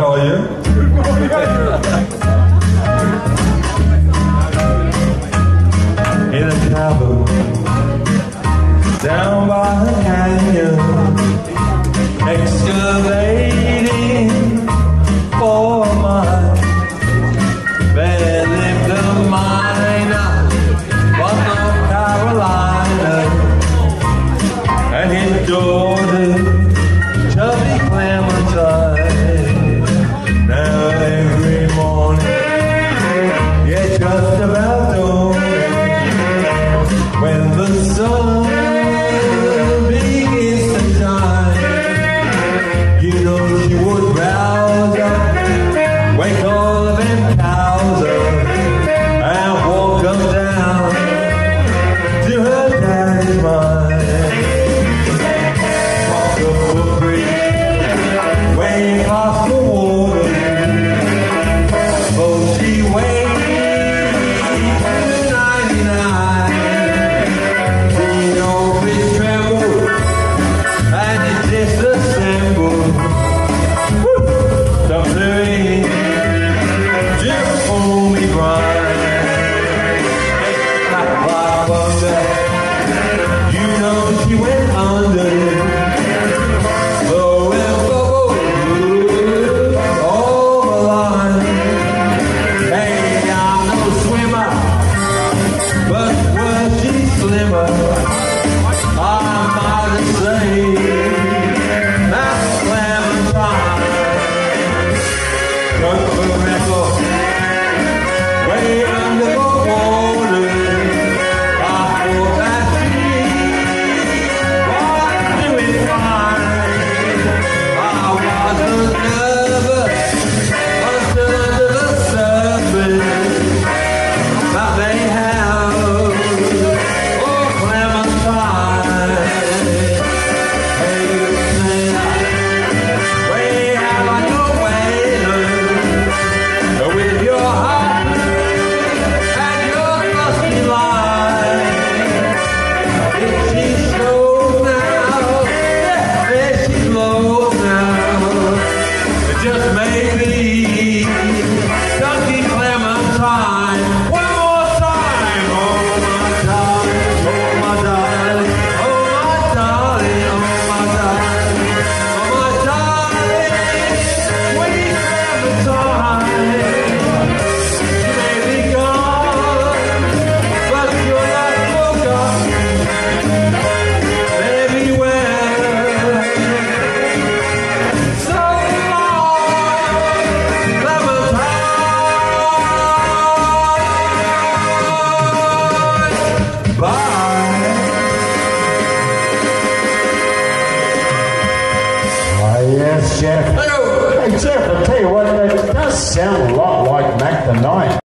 how are you? In a cabin, down by the 이런 Geoff. Hello. Hey, Geoff, I tell you what, that does sound a lot like Mack the Knife.